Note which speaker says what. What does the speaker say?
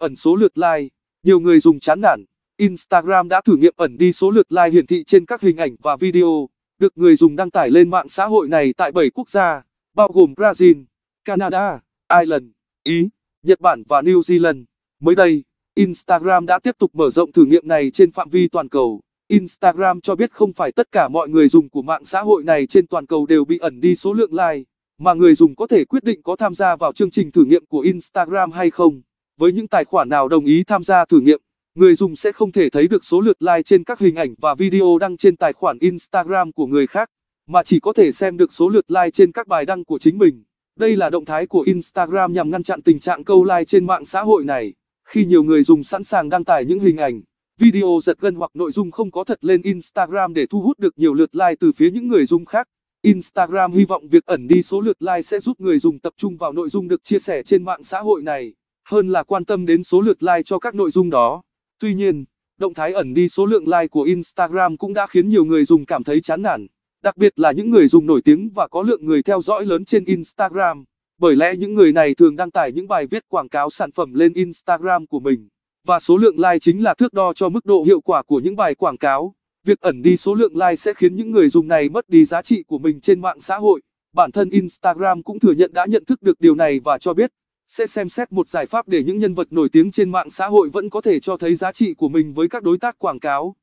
Speaker 1: ẩn số lượt like. Nhiều người dùng chán nản. Instagram đã thử nghiệm ẩn đi số lượt like hiển thị trên các hình ảnh và video, được người dùng đăng tải lên mạng xã hội này tại 7 quốc gia, bao gồm Brazil, Canada, Ireland, Ý, Nhật Bản và New Zealand. Mới đây, Instagram đã tiếp tục mở rộng thử nghiệm này trên phạm vi toàn cầu. Instagram cho biết không phải tất cả mọi người dùng của mạng xã hội này trên toàn cầu đều bị ẩn đi số lượng like, mà người dùng có thể quyết định có tham gia vào chương trình thử nghiệm của Instagram hay không. Với những tài khoản nào đồng ý tham gia thử nghiệm, người dùng sẽ không thể thấy được số lượt like trên các hình ảnh và video đăng trên tài khoản Instagram của người khác, mà chỉ có thể xem được số lượt like trên các bài đăng của chính mình. Đây là động thái của Instagram nhằm ngăn chặn tình trạng câu like trên mạng xã hội này. Khi nhiều người dùng sẵn sàng đăng tải những hình ảnh, video giật gân hoặc nội dung không có thật lên Instagram để thu hút được nhiều lượt like từ phía những người dùng khác. Instagram hy vọng việc ẩn đi số lượt like sẽ giúp người dùng tập trung vào nội dung được chia sẻ trên mạng xã hội này, hơn là quan tâm đến số lượt like cho các nội dung đó. Tuy nhiên, động thái ẩn đi số lượng like của Instagram cũng đã khiến nhiều người dùng cảm thấy chán nản, đặc biệt là những người dùng nổi tiếng và có lượng người theo dõi lớn trên Instagram, bởi lẽ những người này thường đăng tải những bài viết quảng cáo sản phẩm lên Instagram của mình, và số lượng like chính là thước đo cho mức độ hiệu quả của những bài quảng cáo. Việc ẩn đi số lượng like sẽ khiến những người dùng này mất đi giá trị của mình trên mạng xã hội. Bản thân Instagram cũng thừa nhận đã nhận thức được điều này và cho biết sẽ xem xét một giải pháp để những nhân vật nổi tiếng trên mạng xã hội vẫn có thể cho thấy giá trị của mình với các đối tác quảng cáo.